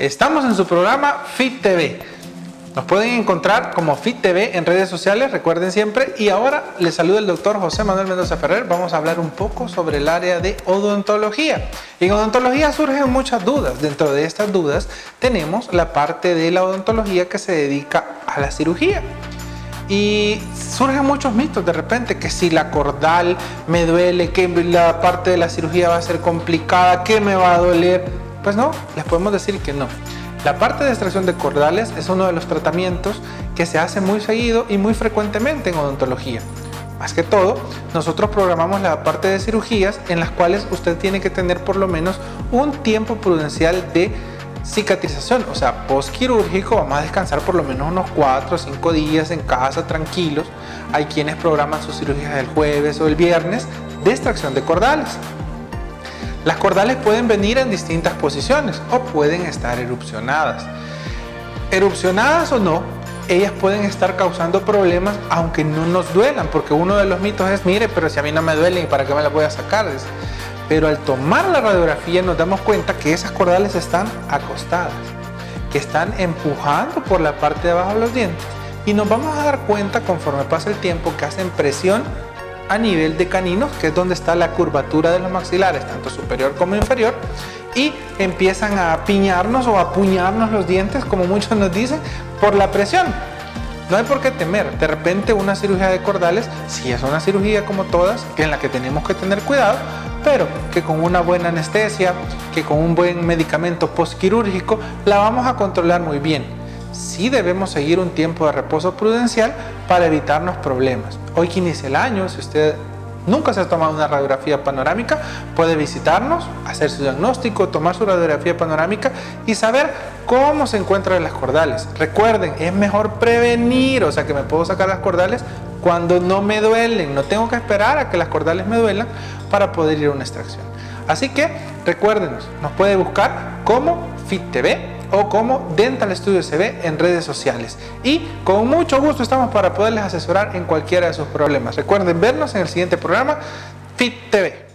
Estamos en su programa Fit TV. Nos pueden encontrar como Fit TV en redes sociales, recuerden siempre. Y ahora les saluda el doctor José Manuel Mendoza Ferrer. Vamos a hablar un poco sobre el área de odontología. En odontología surgen muchas dudas. Dentro de estas dudas tenemos la parte de la odontología que se dedica a la cirugía. Y surgen muchos mitos de repente, que si la cordal me duele, que la parte de la cirugía va a ser complicada, que me va a doler. Pues no, les podemos decir que no. La parte de extracción de cordales es uno de los tratamientos que se hace muy seguido y muy frecuentemente en odontología. Más que todo, nosotros programamos la parte de cirugías en las cuales usted tiene que tener por lo menos un tiempo prudencial de cicatrización, o sea, postquirúrgico, vamos a descansar por lo menos unos 4 o 5 días en casa tranquilos. Hay quienes programan sus cirugías el jueves o el viernes de extracción de cordales. Las cordales pueden venir en distintas posiciones o pueden estar erupcionadas. Erupcionadas o no, ellas pueden estar causando problemas aunque no nos duelan, porque uno de los mitos es, mire, pero si a mí no me duelen, ¿para qué me las voy a sacar? Pero al tomar la radiografía nos damos cuenta que esas cordales están acostadas, que están empujando por la parte de abajo de los dientes y nos vamos a dar cuenta conforme pasa el tiempo que hacen presión a nivel de caninos, que es donde está la curvatura de los maxilares, tanto superior como inferior, y empiezan a piñarnos o a puñarnos los dientes, como muchos nos dicen, por la presión. No hay por qué temer. De repente una cirugía de cordales, si es una cirugía como todas, en la que tenemos que tener cuidado, pero que con una buena anestesia, que con un buen medicamento postquirúrgico, la vamos a controlar muy bien sí debemos seguir un tiempo de reposo prudencial para evitarnos problemas. Hoy que inicia el año, si usted nunca se ha tomado una radiografía panorámica, puede visitarnos, hacer su diagnóstico, tomar su radiografía panorámica y saber cómo se encuentran las cordales. Recuerden, es mejor prevenir, o sea que me puedo sacar las cordales cuando no me duelen, no tengo que esperar a que las cordales me duelan para poder ir a una extracción. Así que recuérdenos, nos puede buscar como FitTV o como Dental Studio CB en redes sociales. Y con mucho gusto estamos para poderles asesorar en cualquiera de sus problemas. Recuerden vernos en el siguiente programa Fit TV.